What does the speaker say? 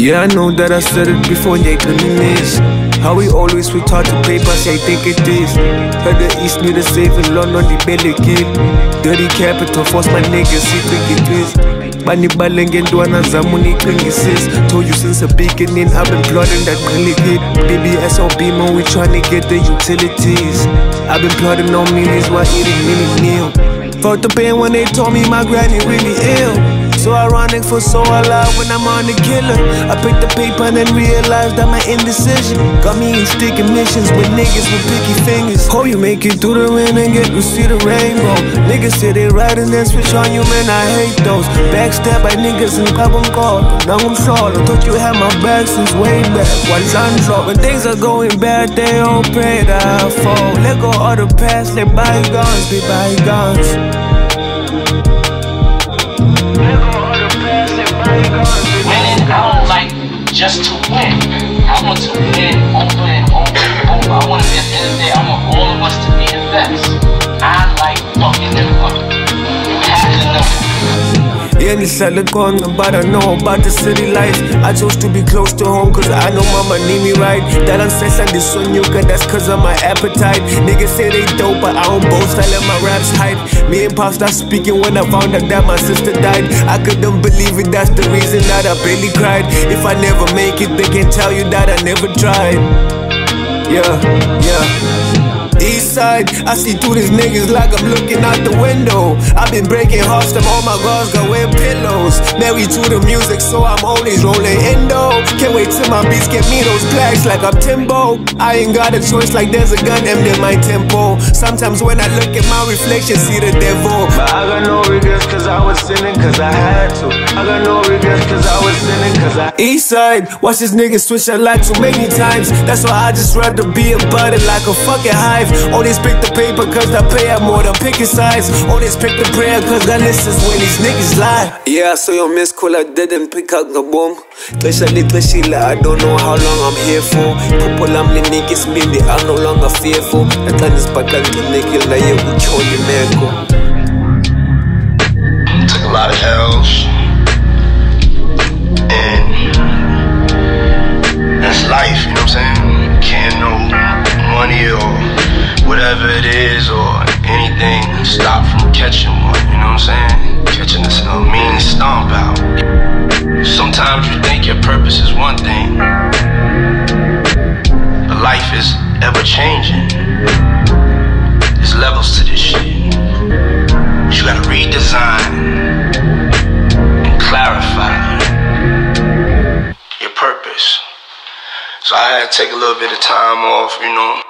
Yeah, I know that I said it before, they couldn't miss. How we always switch hard to paper, say think it is. Heard the East need a saving, London the belly kill. Dirty capital, force my niggas, see think it is. banibale ngentwana zam uniqingisis told you since the beginning i've been plotting that really hit bbsob man we trying to get the utilities i've been plotting on millions while eating mini meal felt the pain when they told me my granny really ill so ironic for so alive when I'm on the killer. I picked the paper and then realized that my indecision got me in sticky missions with niggas with picky fingers. Hope you make it through the rain and get to see the rainbow. Niggas say they ride and then switch on you, man. I hate those. Backstab by niggas in carbon call. Now I'm short. I thought you had my back since way back. While I'm drunk. When things are going bad, they all pray that I fall. Let go of the past, let bygones be bygones. I want to win over and over and over. I want to be at the end I want all of us to be the best. Nisala khona but I know about the city life. I chose to be close to home cause I know mama need me right. That ancestor disonyuka, that's cause of my appetite. Niggas say they dope but I don't boast, I let my raps hype. Me and Pop start speaking when I found out that my sister died. I couldn't believe it, that's the reason that I barely cried. If I never make it, they can tell you that I never tried. Yeah, yeah East side, I see through these niggas like I'm looking out the window. I've been breaking hearts, them all my girls got wear pillows. Married to the music, so I'm always rolling indo. Can't wait till my beats get me those plaques like I'm Timbo. I ain't got a choice, like there's a gun aimed at my tempo. Sometimes when I look at my reflection, see the devil. But I got no regrets, cause I was sinning, cause I had to. I got no regrets, cause I was sinning, cause I. East side, watch this nigga switch a lot too many times. That's why I just rather be about it like a fucking hive. Always pick the paper cause I pay out more than picking sides. Always pick the prayer cause I listen when these niggas lie. Yeah, so your miss call I didn't pick up the bomb. Especially especially I don't know how long I'm here for. People I'm the niggas mean I'm no longer fearful. I thought this back at the nigga like you would kill you man Took a lot of L's. And that's life, you know what I'm saying? Ever changing. There's levels to this shit. You gotta redesign and clarify your purpose. So I had to take a little bit of time off, you know.